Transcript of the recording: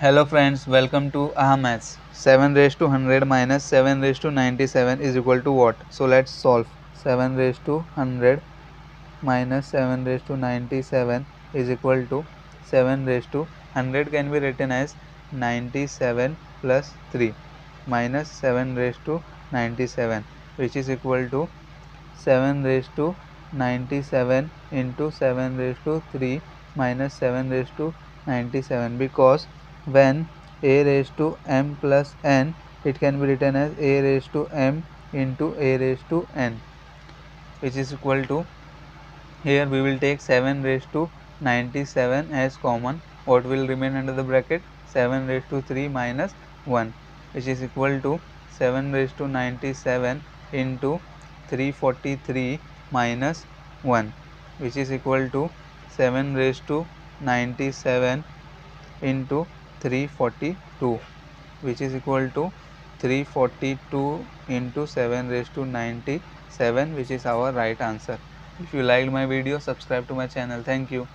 Hello friends, welcome to AHA Maths. 7 raised to 100 minus 7 raised to 97 is equal to what? So let's solve. 7 raised to 100 minus 7 raised to 97 is equal to 7 raised to 100 can be written as 97 plus 3 minus 7 raised to 97 which is equal to 7 raised to 97 into 7 raised to 3 minus 7 raised to 97 because when a raised to m plus n it can be written as a raised to m into a raised to n which is equal to here we will take 7 raised to 97 as common. What will remain under the bracket? 7 raised to 3 minus 1 which is equal to 7 raised to 97 into 343 minus 1 which is equal to 7 raised to 97 into 342 which is equal to 342 into 7 raised to 97 which is our right answer. If you liked my video subscribe to my channel. Thank you